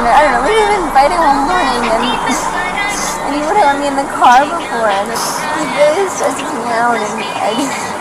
it. I don't know. We've been fighting one morning, and and he would have let me in the car before, and he really stresses me out, and I.